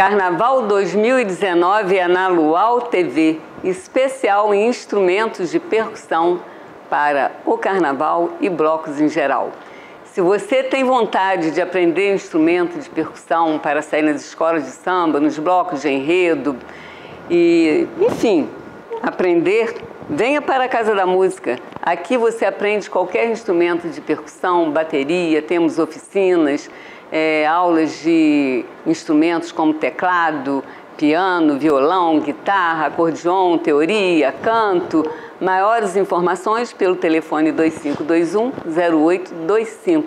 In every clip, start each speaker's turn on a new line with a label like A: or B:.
A: Carnaval 2019 é na Luau TV, especial em instrumentos de percussão para o carnaval e blocos em geral. Se você tem vontade de aprender instrumento de percussão para sair nas escolas de samba, nos blocos de enredo e, enfim, aprender, venha para a Casa da Música. Aqui você aprende qualquer instrumento de percussão, bateria, temos oficinas, é, aulas de instrumentos como teclado, piano, violão, guitarra, acordeon, teoria, canto. Maiores informações pelo telefone 2521-0825.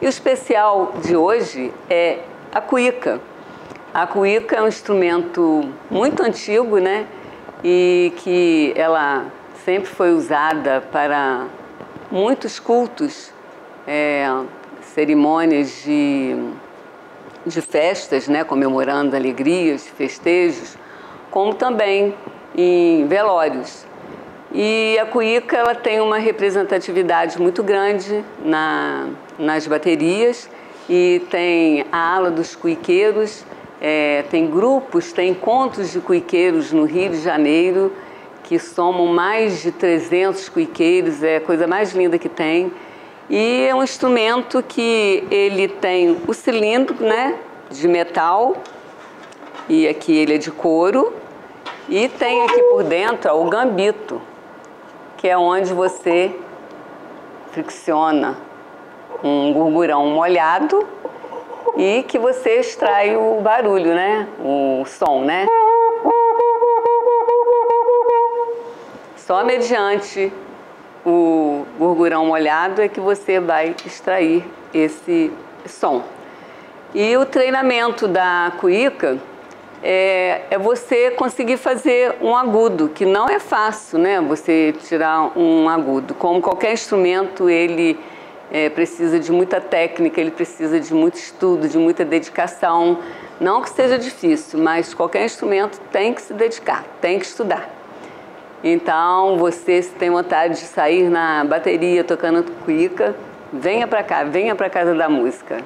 A: E o especial de hoje é a cuíca. A cuíca é um instrumento muito antigo, né? E que ela sempre foi usada para muitos cultos. É, cerimônias de, de festas, né, comemorando alegrias, festejos, como também em velórios. E a cuíca ela tem uma representatividade muito grande na, nas baterias e tem a ala dos cuiqueiros, é, tem grupos, tem encontros de cuiqueiros no Rio de Janeiro que somam mais de 300 cuiqueiros, é a coisa mais linda que tem. E é um instrumento que ele tem o cilindro, né, de metal, e aqui ele é de couro, e tem aqui por dentro ó, o gambito, que é onde você fricciona um gurgurão molhado e que você extrai o barulho, né, o som, né. Só mediante o gurgurão molhado é que você vai extrair esse som. E o treinamento da cuíca é, é, você conseguir fazer um agudo, que não é fácil, né? Você tirar um agudo. Como qualquer instrumento, ele é, precisa de muita técnica, ele precisa de muito estudo, de muita dedicação. Não que seja difícil, mas qualquer instrumento tem que se dedicar, tem que estudar. Então, você se tem vontade de sair na bateria tocando cuíca, venha para cá, venha para Casa da Música.